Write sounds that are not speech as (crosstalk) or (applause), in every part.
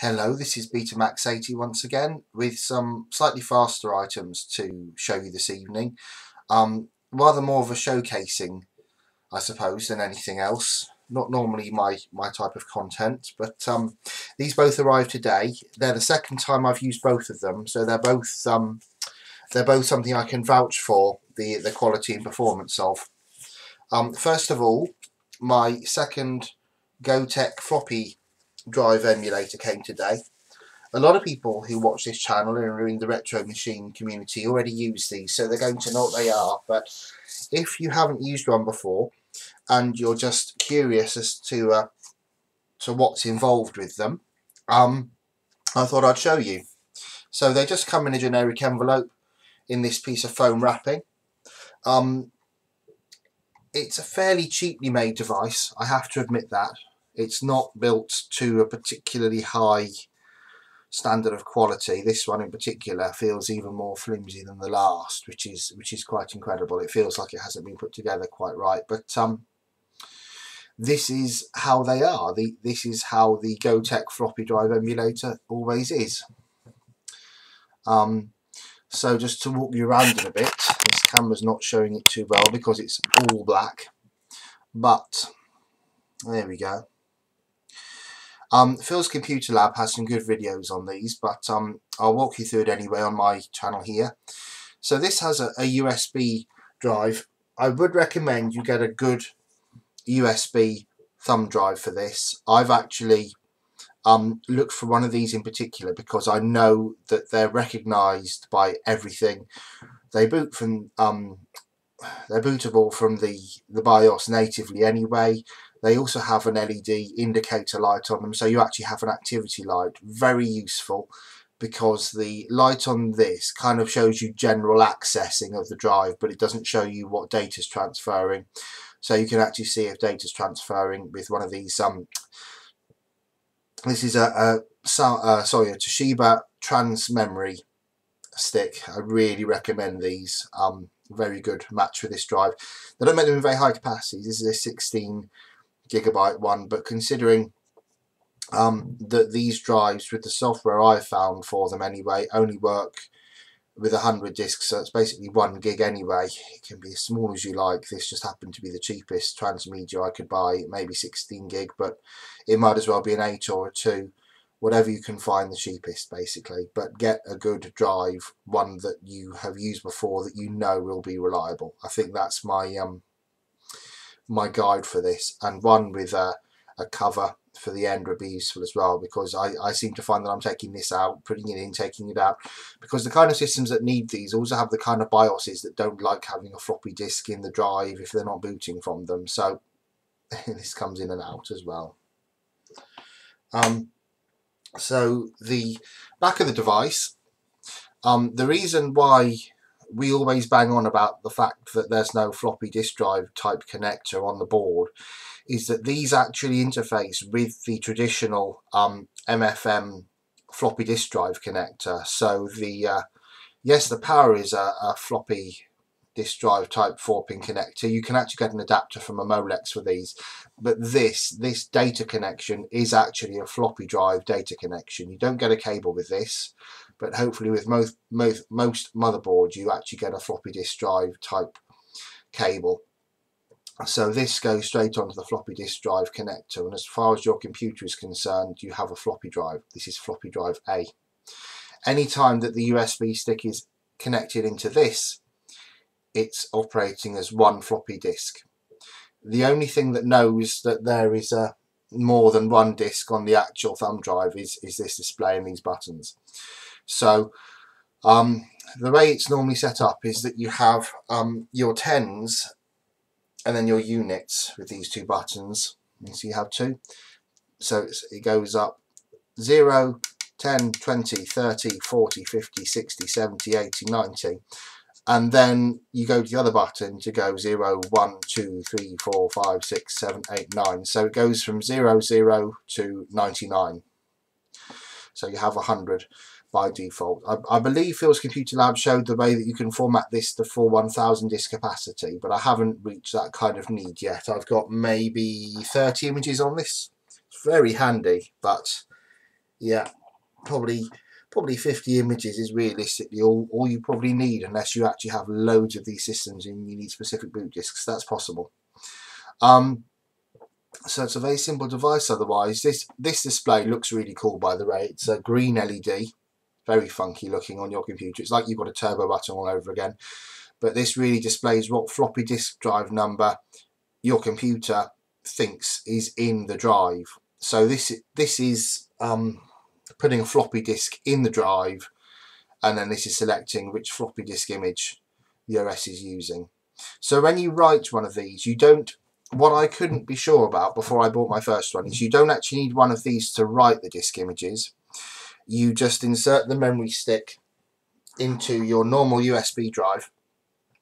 Hello, this is Betamax80 once again with some slightly faster items to show you this evening. Um, rather more of a showcasing, I suppose, than anything else. Not normally my, my type of content, but um, these both arrived today. They're the second time I've used both of them, so they're both um, they're both something I can vouch for the, the quality and performance of. Um, first of all, my second Gotek floppy drive emulator came today. A lot of people who watch this channel and are in the retro machine community already use these, so they're going to know what they are. But if you haven't used one before and you're just curious as to uh, to what's involved with them, um, I thought I'd show you. So they just come in a generic envelope in this piece of foam wrapping. Um, it's a fairly cheaply made device, I have to admit that it's not built to a particularly high standard of quality. This one in particular feels even more flimsy than the last, which is which is quite incredible. It feels like it hasn't been put together quite right, but um, this is how they are. The, this is how the Gotek floppy drive emulator always is. Um, so just to walk you around a bit, this camera's not showing it too well because it's all black, but there we go. Um, Phil's Computer Lab has some good videos on these, but um, I'll walk you through it anyway on my channel here. So this has a, a USB drive. I would recommend you get a good USB thumb drive for this. I've actually um, looked for one of these in particular because I know that they're recognised by everything. They boot from um, they're bootable from the the BIOS natively anyway. They also have an LED indicator light on them, so you actually have an activity light. Very useful because the light on this kind of shows you general accessing of the drive, but it doesn't show you what data is transferring. So you can actually see if data is transferring with one of these. Um, this is a, a uh, sorry a Toshiba Trans Memory stick. I really recommend these. Um, very good match for this drive. They don't make them in very high capacities. This is a 16 gigabyte one, but considering um, that these drives with the software I've found for them anyway only work with 100 disks so it's basically 1 gig anyway. It can be as small as you like. This just happened to be the cheapest TransMemory I could buy maybe 16 gig but it might as well be an 8 or a 2 whatever you can find the cheapest basically. But get a good drive one that you have used before that you know will be reliable. I think that's my um, my guide for this and one with a, a cover for the end would be useful as well because I, I seem to find that I'm taking this out, putting it in, taking it out because the kind of systems that need these also have the kind of BIOSes that don't like having a floppy disk in the drive if they're not booting from them so (laughs) this comes in and out as well. Um, so the back of the device, um, the reason why we always bang on about the fact that there's no floppy disk drive type connector on the board is that these actually interface with the traditional um, MFM floppy disk drive connector. So the uh, yes, the power is a, a floppy disk drive type 4 pin connector. You can actually get an adapter from a Molex for these, but this this data connection is actually a floppy drive data connection. You don't get a cable with this but hopefully with most, most, most motherboards you actually get a floppy disk drive type cable. So this goes straight onto the floppy disk drive connector and as far as your computer is concerned you have a floppy drive. This is floppy drive A. Anytime that the USB stick is connected into this it's operating as one floppy disk. The only thing that knows that there is a more than one disk on the actual thumb drive is, is this display and these buttons. So um, the way it's normally set up is that you have um, your tens and then your units with these two buttons. You see you have two. So it goes up 0, 10, 20, 30, 40, 50, 60, 70, 80, 90 and then you go to the other button to go 0, 1, 2, 3, 4, 5, 6, 7, 8, 9. So it goes from 0, 0 to 99. So you have 100 by default. I, I, believe Phil's Computer Lab showed the way that you can format this to full 1000 disk capacity, but I haven't reached that kind of need yet. I've got maybe 30 images on this. It's very handy, but Yeah, probably probably 50 images is realistically all, all you probably need unless you actually have loads of these systems and you need specific boot disks. That's possible. Um, so it's a very simple device otherwise. This, this display looks really cool by the way. It's a green LED, very funky looking on your computer. It's like you've got a turbo button all over again. But this really displays what floppy disk drive number your computer thinks is in the drive. So this this is um, putting a floppy disk in the drive and then this is selecting which floppy disk image the OS is using. So when you write one of these, you don't, what I couldn't be sure about before I bought my first one is you don't actually need one of these to write the disk images. You just insert the memory stick into your normal USB drive,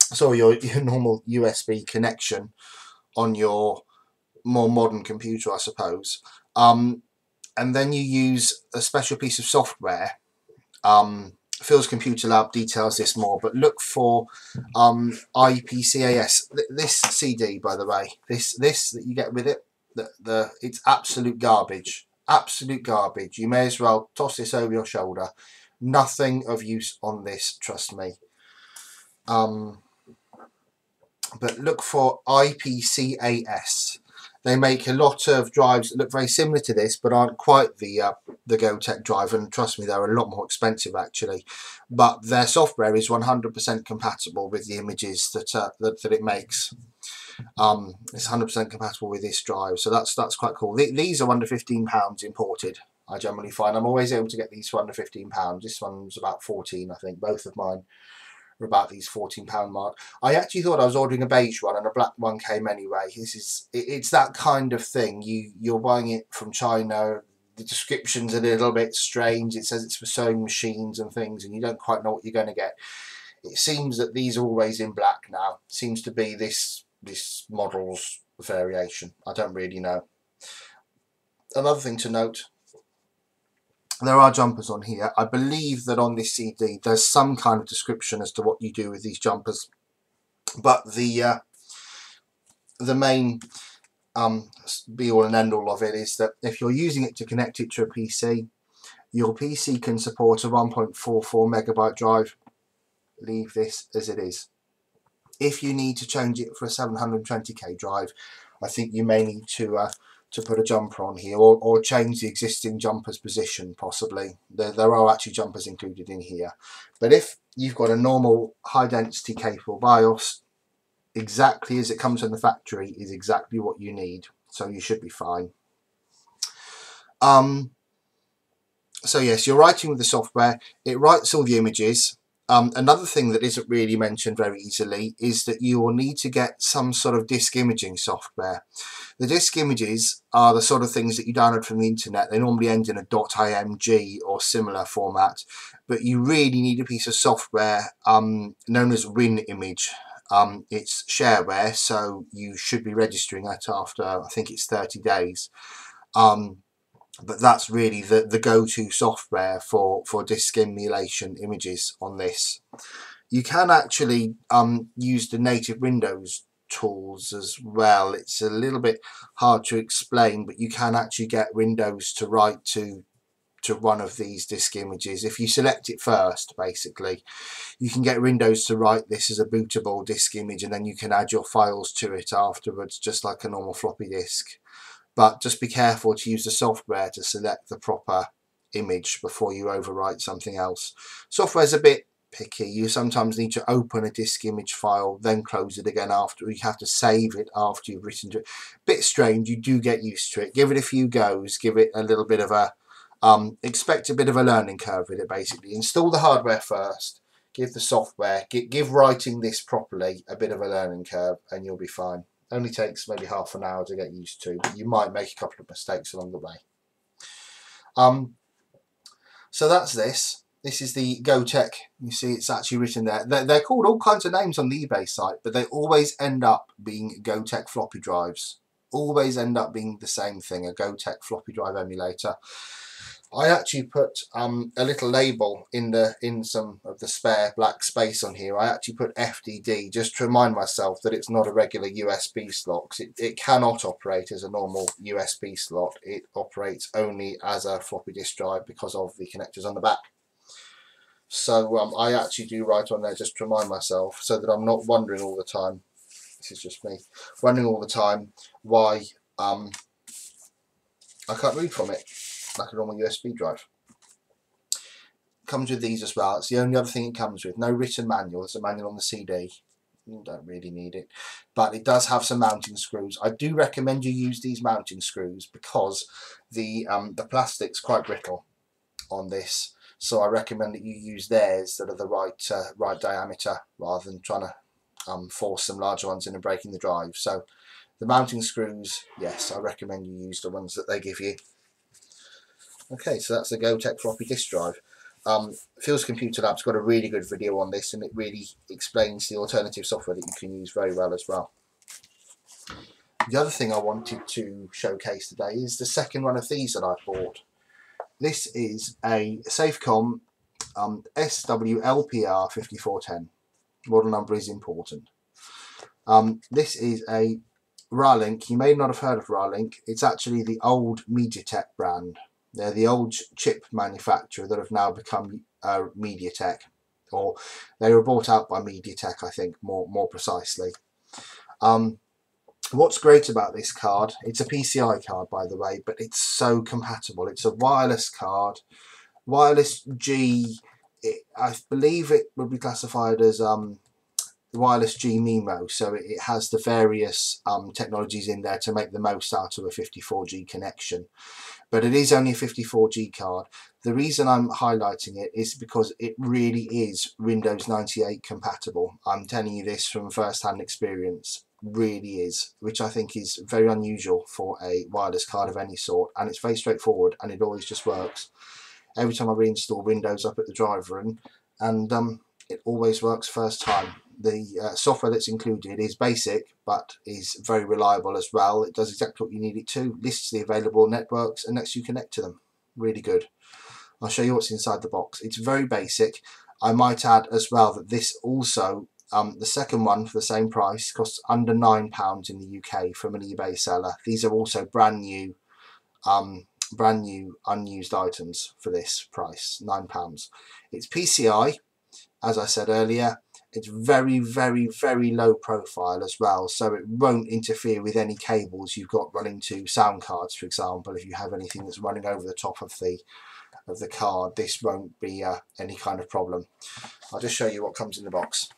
so your, (laughs) your normal USB connection on your more modern computer, I suppose. Um, and then you use a special piece of software. Um, Phil's Computer Lab details this more, but look for um, IPCAS. This CD, by the way, this this that you get with it, the, the it's absolute garbage. Absolute garbage. You may as well toss this over your shoulder. Nothing of use on this, trust me. Um, but look for IPCAS. They make a lot of drives that look very similar to this, but aren't quite the uh, the Gotek drive. And trust me, they're a lot more expensive actually. But their software is 100% compatible with the images that uh, that, that it makes. Um, it's 100% compatible with this drive, so that's that's quite cool. Th these are under 15 pounds imported. I generally find I'm always able to get these for under 15 pounds. This one's about 14, I think. Both of mine are about these £14 mark. I actually thought I was ordering a beige one and a black one came anyway. This is it, It's that kind of thing. You, you're buying it from China, the description's are a little bit strange. It says it's for sewing machines and things and you don't quite know what you're going to get. It seems that these are always in black now. Seems to be this, this model's variation. I don't really know. Another thing to note, there are jumpers on here. I believe that on this CD there's some kind of description as to what you do with these jumpers. But the uh, the main um, be all and end all of it is that if you're using it to connect it to a PC, your PC can support a 1.44 megabyte drive. Leave this as it is. If you need to change it for a 720k drive, I think you may need to uh, to put a jumper on here or, or change the existing jumper's position possibly. There, there are actually jumpers included in here. But if you've got a normal high density capable BIOS, exactly as it comes from the factory is exactly what you need. So you should be fine. Um, so yes, you're writing with the software. It writes all the images. Um, another thing that isn't really mentioned very easily is that you will need to get some sort of disk imaging software. The disk images are the sort of things that you download from the internet. They normally end in a .img or similar format, but you really need a piece of software um, known as WinImage. Um, it's shareware, so you should be registering it after, I think it's 30 days. Um, but that's really the, the go-to software for, for disk emulation images on this. You can actually um, use the native Windows tools as well. It's a little bit hard to explain, but you can actually get Windows to write to to one of these disk images. If you select it first, basically, you can get Windows to write this as a bootable disk image and then you can add your files to it afterwards, just like a normal floppy disk but just be careful to use the software to select the proper image before you overwrite something else. Software's a bit picky. You sometimes need to open a disk image file, then close it again after. You have to save it after you've written to it. Bit strange. You do get used to it. Give it a few goes. Give it a little bit of a um, expect a bit of a learning curve with it. Basically, install the hardware first. Give the software. Give, give writing this properly a bit of a learning curve, and you'll be fine. Only takes maybe half an hour to get used to, but you might make a couple of mistakes along the way. Um, so that's this. This is the Gotek. You see it's actually written there. They're, they're, called all kinds of names on the eBay site, but they always end up being Gotek floppy drives. Always end up being the same thing, a Gotek floppy drive emulator. I actually put um, a little label in the in some of the spare black space on here. I actually put FDD just to remind myself that it's not a regular USB slot. It, it cannot operate as a normal USB slot. It operates only as a floppy disk drive because of the connectors on the back. So um, I actually do write on there just to remind myself so that I'm not wondering all the time. This is just me wondering all the time why um, I can't read from it like a normal USB drive. Comes with these as well. It's the only other thing it comes with. No written manual. There's a manual on the CD. You don't really need it. But it does have some mounting screws. I do recommend you use these mounting screws because the um, the plastic's quite brittle on this. So I recommend that you use theirs that are the right uh, right diameter rather than trying to um, force some larger ones in and breaking the drive. So the mounting screws, yes, I recommend you use the ones that they give you. Okay, so that's the Gotek floppy disk drive. Um, Phil's Computer Lab's got a really good video on this and it really explains the alternative software that you can use very well as well. The other thing I wanted to showcase today is the second one of these that I bought. This is a Safecom um, SWLPR 5410. Model number is important. Um, this is a Ralink. You may not have heard of Ralink. It's actually the old MediaTek brand. They're the old chip manufacturer that have now become uh, MediaTek, or they were bought out by MediaTek, I think, more more precisely. Um, what's great about this card, it's a PCI card by the way, but it's so compatible. It's a wireless card, wireless G, it, I believe it would be classified as um, wireless G MIMO, so it, it has the various um, technologies in there to make the most out of a 54G connection. But it is only a 54G card. The reason I'm highlighting it is because it really is Windows 98 compatible. I'm telling you this from first-hand experience. Really is, which I think is very unusual for a wireless card of any sort. And it's very straightforward and it always just works. Every time I reinstall Windows I put the driver in, and um, it always works first time the uh, software that's included is basic but is very reliable as well. It does exactly what you need it to, lists the available networks and lets you connect to them. Really good. I'll show you what's inside the box. It's very basic. I might add as well that this also, um, the second one for the same price, costs under £9 in the UK from an eBay seller. These are also brand new, um, brand new unused items for this price, £9. It's PCI, as I said earlier, it's very, very, very low profile as well, so it won't interfere with any cables you've got running to sound cards, for example. If you have anything that's running over the top of the of the card, this won't be uh, any kind of problem. I'll just show you what comes in the box.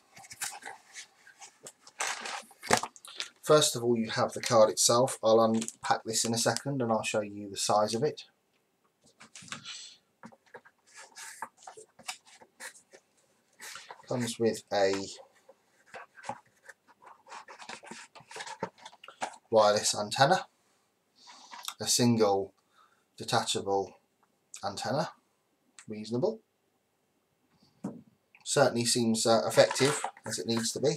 First of all, you have the card itself. I'll unpack this in a second and I'll show you the size of it. Comes with a wireless antenna, a single detachable antenna, reasonable. Certainly seems uh, effective as it needs to be.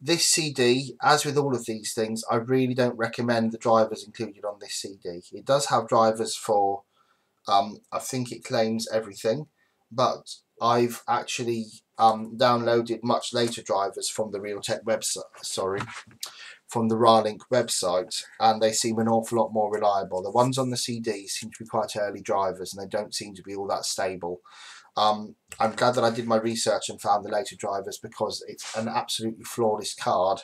This CD, as with all of these things, I really don't recommend the drivers included on this CD. It does have drivers for, um, I think it claims everything, but I've actually um, downloaded much later drivers from the Realtek website, sorry, from the Ralink website, and they seem an awful lot more reliable. The ones on the CD seem to be quite early drivers, and they don't seem to be all that stable. Um, I'm glad that I did my research and found the later drivers because it's an absolutely flawless card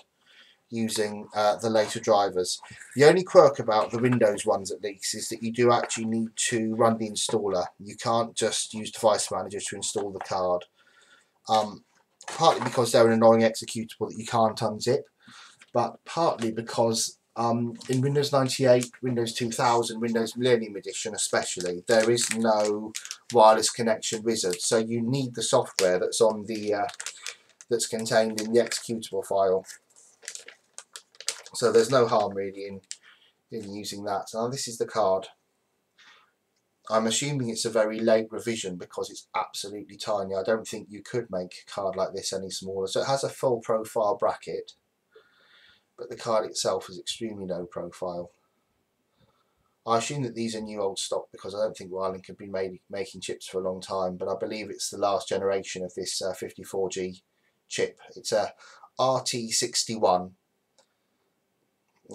using uh, the later drivers. The only quirk about the Windows ones at least is that you do actually need to run the installer. You can't just use Device Manager to install the card. Um, partly because they're an annoying executable that you can't unzip, but partly because um, in Windows 98, Windows 2000, Windows Millennium Edition especially, there is no wireless connection wizard, so you need the software that's on the uh, that's contained in the executable file. So there's no harm really in, in using that. Now this is the card. I'm assuming it's a very late revision because it's absolutely tiny. I don't think you could make a card like this any smaller. So it has a full profile bracket, but the card itself is extremely low profile. I assume that these are new old stock because I don't think Ralink could be made, making chips for a long time, but I believe it's the last generation of this uh, 54G chip. It's a RT61.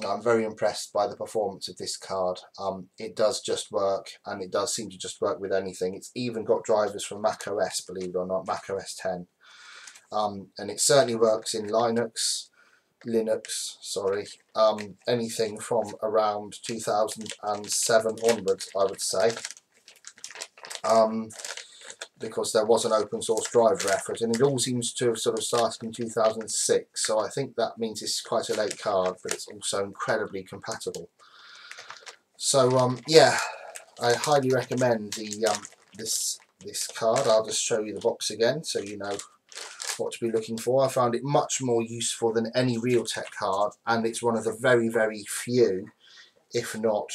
I'm very impressed by the performance of this card. Um, it does just work, and it does seem to just work with anything. It's even got drivers from Mac OS, believe it or not, Mac OS 10. Um, and it certainly works in Linux, Linux, sorry, um, anything from around 2007 onwards, I would say. Because there was an open source driver effort and it all seems to have sort of started in 2006 so I think that means it's quite a late card but it's also incredibly compatible. So um, yeah I highly recommend the um, this this card. I'll just show you the box again so you know what to be looking for. I found it much more useful than any Realtek card and it's one of the very very few if not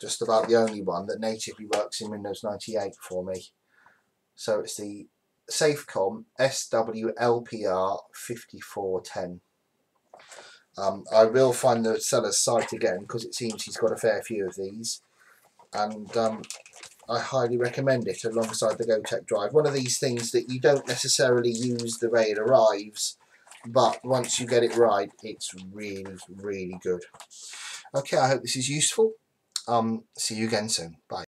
just about the only one that natively works in Windows 98 for me so it's the Safecom SWLPR 5410. Um, I will find the seller's site again because it seems he's got a fair few of these and um, I highly recommend it alongside the Gotek drive. One of these things that you don't necessarily use the way it arrives but once you get it right it's really really good. Okay I hope this is useful. Um, see you again soon. Bye.